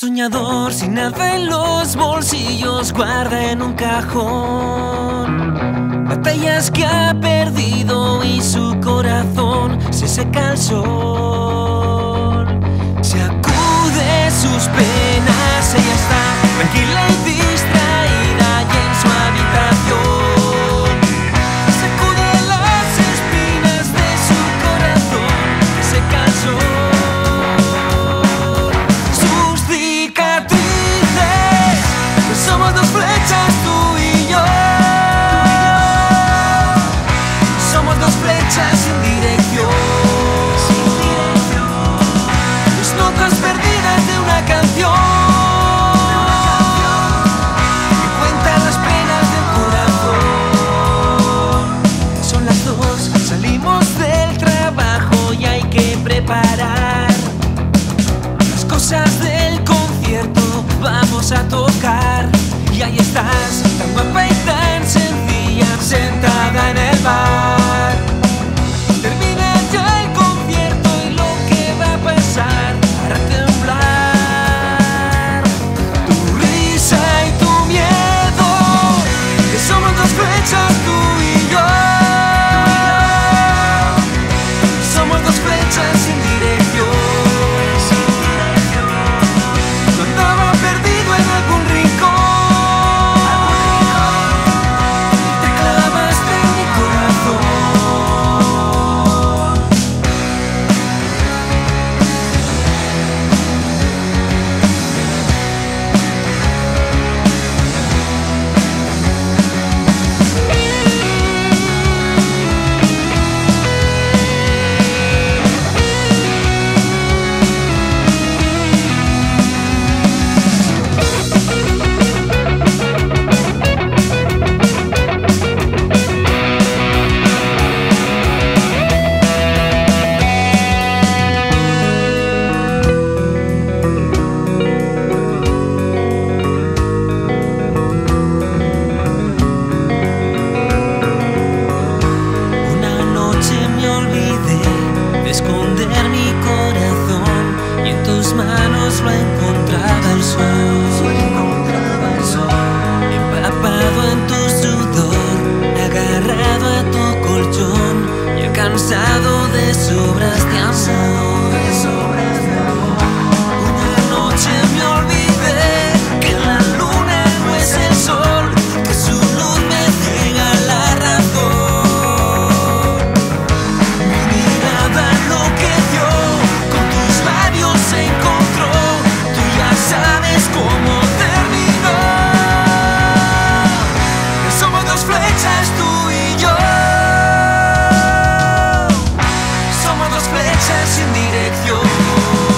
Soñador sin nada en los bolsillos, guarda en un cajón. Batallas que ha perdido y su corazón se seca al sol. Se acude sus penas, ella está tranquila a tocar. Y ahí estás, tan guapa y tan lejos lo encontraba el sol. flechas sin dirección.